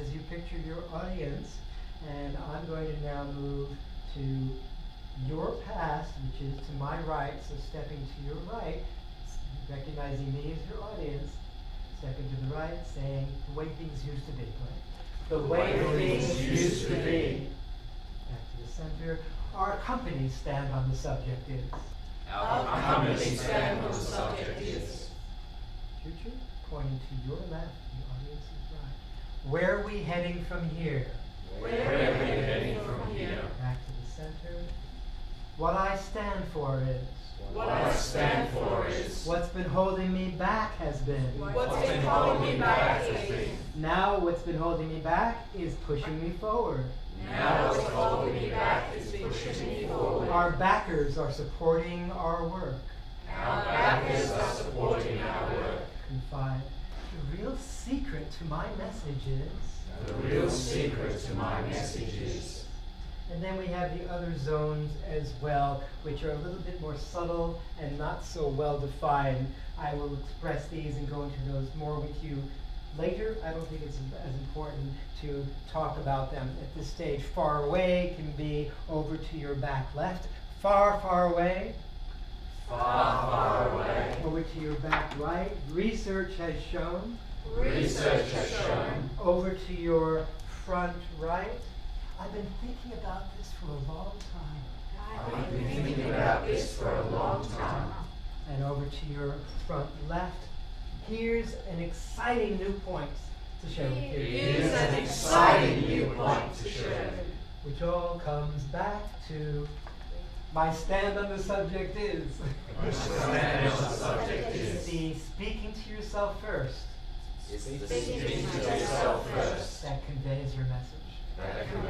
As you picture your audience, and I'm going to now move to your past, which is to my right, so stepping to your right, recognizing me as your audience, stepping to the right, saying the way things used to be, right? The way things used to be. Back to the center. Our company stand on the subject is. Our company stand on the subject is. Future, pointing to your left, the audience is right. Where are we heading from here? Where are we heading from here? Back to the center. What I stand for is. What I stand for is. What's been holding me back has been. What's been holding me back has been. Now what's been holding me back is pushing me forward. Now what's holding me back is pushing me forward. Our backers are supporting our work. Our backers are supporting our work. Confide. The real secret to my message is. The real secret to my message is. And then we have the other zones as well, which are a little bit more subtle and not so well defined. I will express these and go into those more with you later. I don't think it's as important to talk about them at this stage. Far away can be over to your back left. Far, far away. Far, far away. Over to your back right. Research has shown. Research has shown. Over to your front right. I've been thinking about this for a long time. I've been thinking about this for a long time. And over to your front left. Here's an exciting new point to share with you. Here's an exciting new point to share. Which all comes back to my stand on the subject is. Speaking to yourself first Speaking to yourself first. that conveys your message. That conveys